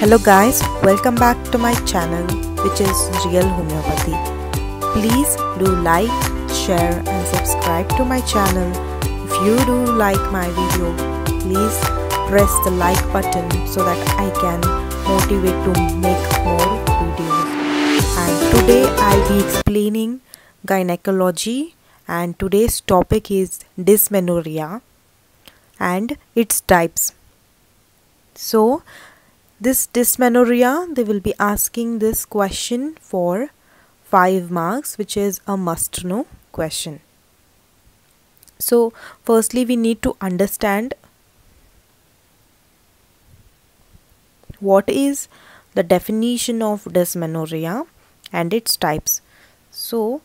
Hello guys, welcome back to my channel which is Real Homeopathy. Please do like, share and subscribe to my channel. If you do like my video, please press the like button so that I can motivate to make more videos. And today I'll be explaining gynecology and today's topic is dysmenorrhea and its types. So this dysmenorrhea they will be asking this question for 5 marks which is a must know question. So firstly we need to understand what is the definition of dysmenorrhea and its types. So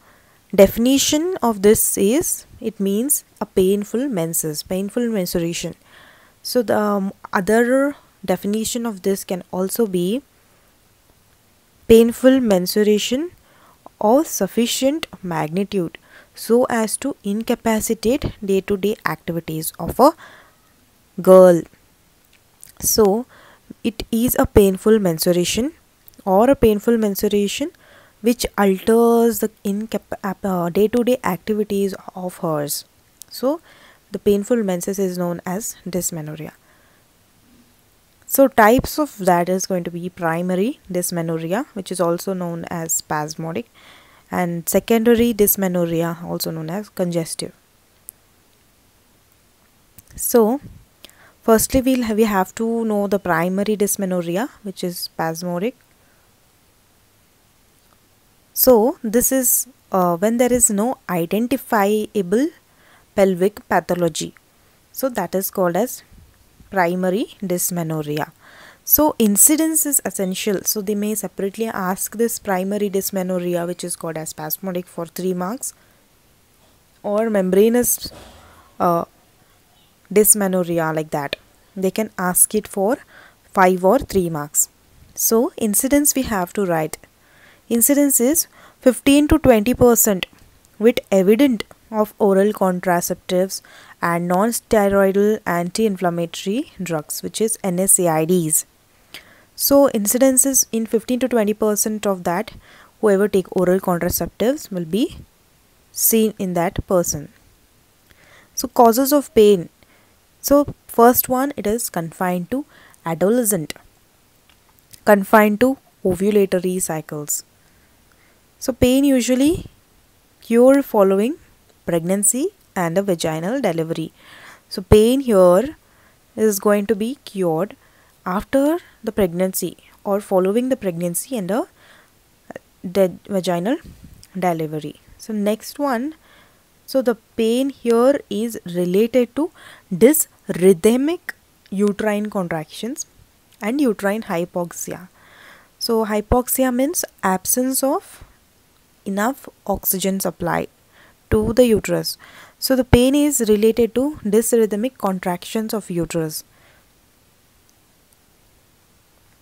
definition of this is it means a painful menses painful menstruation. So the um, other definition of this can also be painful menstruation of sufficient magnitude so as to incapacitate day-to-day activities of a girl. So it is a painful menstruation or a painful menstruation which alters the uh, day-to-day activities of hers. So the painful menses is known as dysmenorrhea so types of that is going to be primary dysmenorrhea which is also known as spasmodic and secondary dysmenorrhea also known as congestive. So firstly we'll have, we have to know the primary dysmenorrhea which is spasmodic. So this is uh, when there is no identifiable pelvic pathology. So that is called as primary dysmenorrhea. So incidence is essential. So they may separately ask this primary dysmenorrhea which is called as spasmodic for 3 marks or membranous uh, dysmenorrhea like that. They can ask it for 5 or 3 marks. So incidence we have to write. Incidence is 15 to 20 percent with evident of oral contraceptives and non-steroidal anti-inflammatory drugs which is NSAIDs. So incidences in 15 to 20 percent of that whoever take oral contraceptives will be seen in that person. So causes of pain. So first one it is confined to adolescent confined to ovulatory cycles. So pain usually cure following pregnancy and a vaginal delivery. So pain here is going to be cured after the pregnancy or following the pregnancy and a vaginal delivery. So next one so the pain here is related to dysrhythmic uterine contractions and uterine hypoxia. So hypoxia means absence of enough oxygen supply to the uterus. So the pain is related to dysrhythmic contractions of uterus.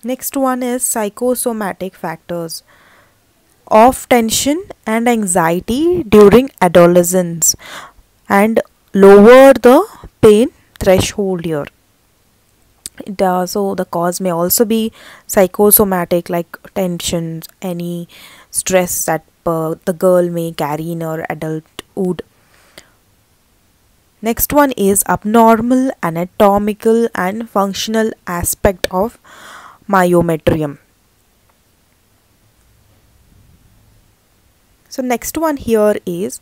Next one is psychosomatic factors of tension and anxiety during adolescence and lower the pain threshold here. It, Uh, so the cause may also be psychosomatic like tensions, any stress that uh, the girl may carry in her adulthood Next one is abnormal anatomical and functional aspect of myometrium. So next one here is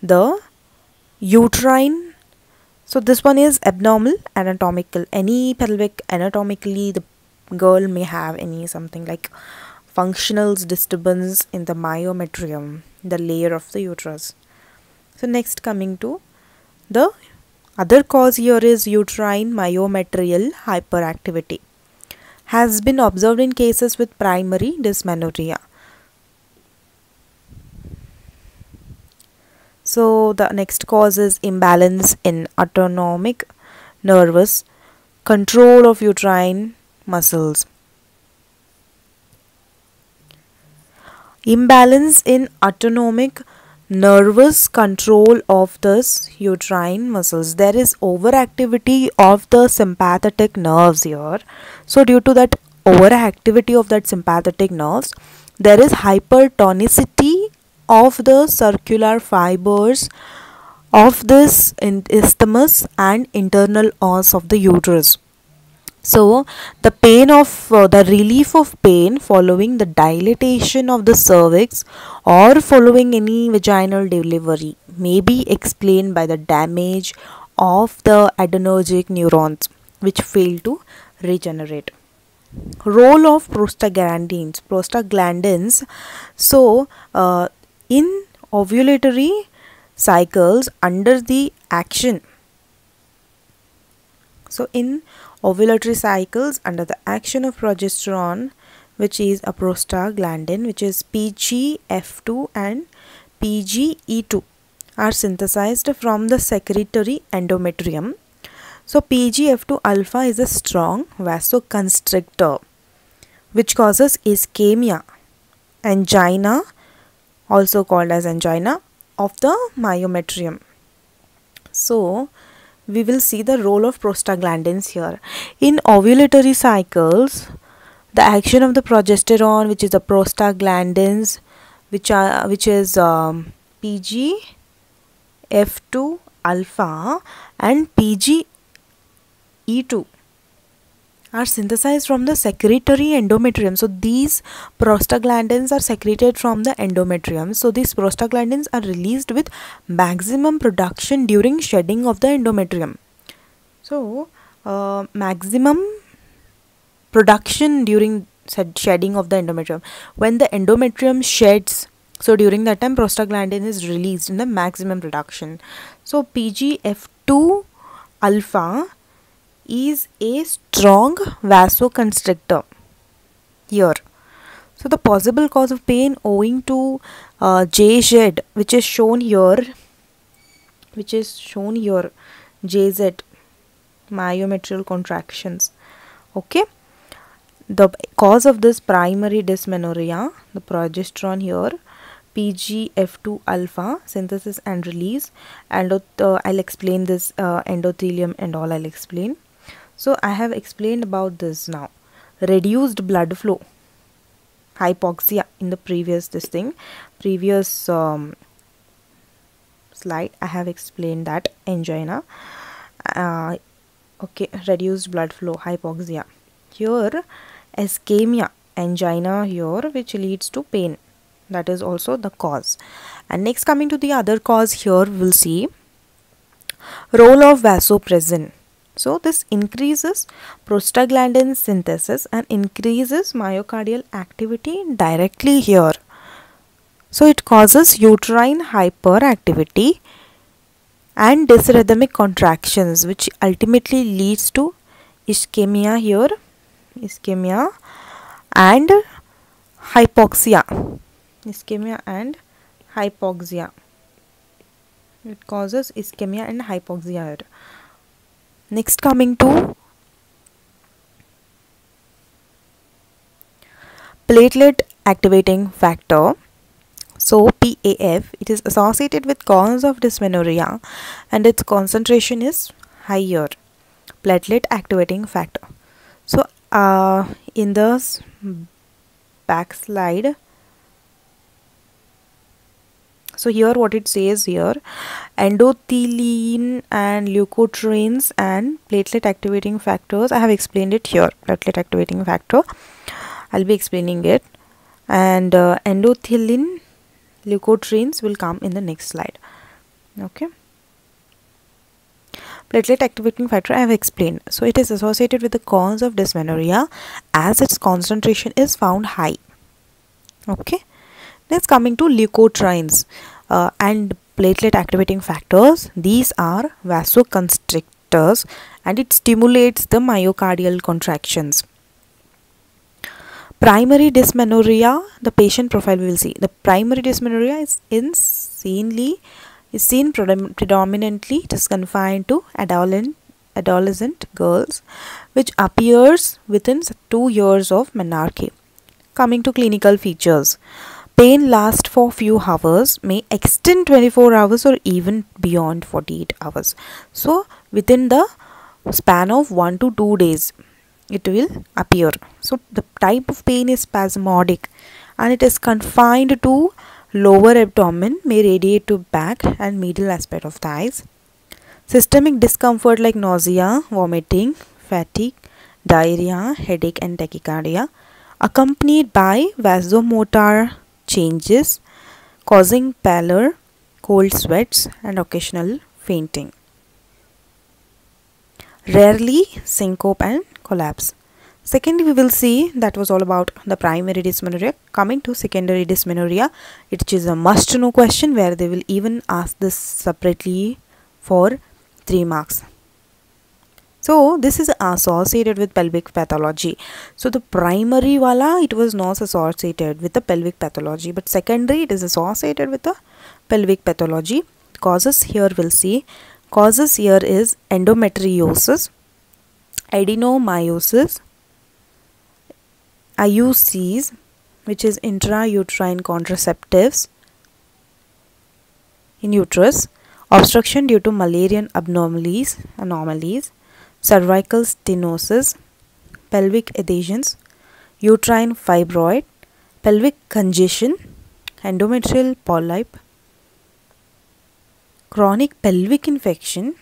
the uterine. So this one is abnormal anatomical. Any pelvic anatomically the girl may have any something like functional disturbance in the myometrium, the layer of the uterus. So next coming to the other cause here is uterine myometrial hyperactivity. Has been observed in cases with primary dysmenorrhea. So the next cause is imbalance in autonomic nervous control of uterine muscles. Imbalance in autonomic nervous control of the uterine muscles. There is overactivity of the sympathetic nerves here. So due to that overactivity of that sympathetic nerves there is hypertonicity of the circular fibers of this isthmus and internal os of the uterus so the pain of uh, the relief of pain following the dilatation of the cervix or following any vaginal delivery may be explained by the damage of the adrenergic neurons which fail to regenerate. Role of prostaglandins prostaglandins. So uh, in ovulatory cycles under the action so in ovulatory cycles under the action of progesterone which is a prostaglandin which is PGF2 and PGE2 are synthesized from the secretory endometrium so PGF2 alpha is a strong vasoconstrictor which causes ischemia angina also called as angina of the myometrium. So, we will see the role of prostaglandins here. In ovulatory cycles, the action of the progesterone, which is the prostaglandins, which are which is um, PGF2 alpha and PGE2 are synthesized from the secretory endometrium. So these prostaglandins are secreted from the endometrium. So these prostaglandins are released with maximum production during shedding of the endometrium. So uh, maximum production during shedding of the endometrium. When the endometrium sheds, so during that time prostaglandin is released in the maximum production. So PGF2 alpha is a strong vasoconstrictor here. So the possible cause of pain owing to uh, JZ which is shown here which is shown here JZ myometrial contractions okay the cause of this primary dysmenorrhea the progesterone here PGF2 alpha synthesis and release and uh, I'll explain this uh, endothelin and all I'll explain so I have explained about this now. Reduced blood flow, hypoxia in the previous this thing, previous um, slide I have explained that angina. Uh, okay, reduced blood flow, hypoxia. Here ischemia, angina here which leads to pain. That is also the cause. And next coming to the other cause here we'll see role of vasopressin so this increases prostaglandin synthesis and increases myocardial activity directly here. So it causes uterine hyperactivity and dysrhythmic contractions which ultimately leads to ischemia here ischemia and hypoxia ischemia and hypoxia it causes ischemia and hypoxia here next coming to platelet activating factor. So PAF it is associated with cause of dysmenorrhea and its concentration is higher. Platelet activating factor. So uh, in the back slide so here what it says here endothelin and leukotrienes and platelet activating factors i have explained it here platelet activating factor i'll be explaining it and uh, endothelin leukotrienes will come in the next slide okay platelet activating factor I have explained. So it is associated with the cause of dysmenorrhea as its concentration is found high. Okay. Next coming to leukotrienes uh, and platelet activating factors. These are vasoconstrictors and it stimulates the myocardial contractions. Primary dysmenorrhea, the patient profile we will see. The primary dysmenorrhea is insanely is seen predominantly it is confined to adolescent adolescent girls which appears within 2 years of menarche coming to clinical features pain lasts for few hours may extend 24 hours or even beyond 48 hours. So within the span of 1 to 2 days it will appear. So the type of pain is spasmodic and it is confined to lower abdomen may radiate to back and middle aspect of thighs systemic discomfort like nausea vomiting fatigue diarrhea headache and tachycardia accompanied by vasomotor changes causing pallor cold sweats and occasional fainting rarely syncope and collapse. Secondly, we will see that was all about the primary dysmenorrhea. Coming to secondary dysmenorrhea, it is a must know question where they will even ask this separately for 3 marks. So this is associated with pelvic pathology. So the primary wala it was not associated with the pelvic pathology but secondary it is associated with the pelvic pathology. Causes here we'll see Causes here is endometriosis, adenomyosis, IUCs which is intrauterine contraceptives in uterus, obstruction due to Müllerian anomalies, anomalies, cervical stenosis, pelvic adhesions, uterine fibroid, pelvic congestion, endometrial polyp, chronic pelvic infection.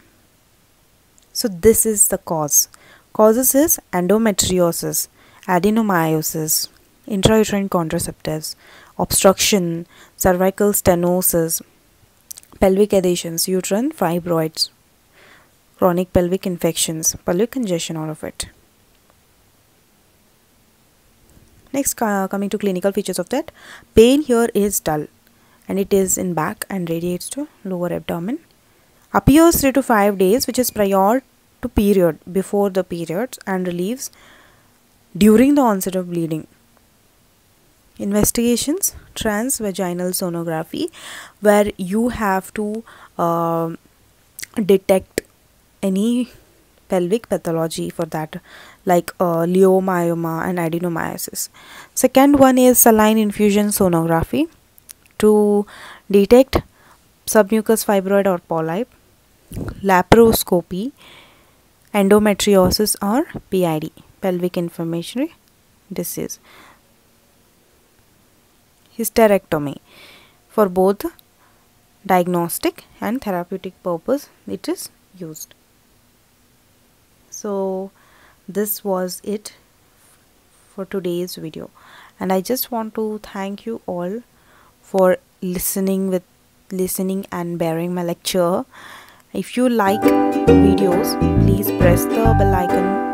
So this is the cause. Causes is endometriosis adenomyosis intrauterine contraceptives obstruction cervical stenosis pelvic adhesions uterine fibroids chronic pelvic infections pelvic congestion all of it. Next uh, coming to clinical features of that. Pain here is dull and it is in back and radiates to lower abdomen. Appears 3 to 5 days which is prior to period before the periods and relieves during the onset of bleeding. Investigations transvaginal sonography where you have to uh, detect any pelvic pathology for that like uh, leiomyoma and adenomyosis. Second one is saline infusion sonography to detect submucous fibroid or polyp, laparoscopy, endometriosis or PID, pelvic inflammatory disease, hysterectomy. For both diagnostic and therapeutic purpose it is used. So this was it for today's video. And I just want to thank you all for listening with listening and bearing my lecture. If you like videos please press the bell icon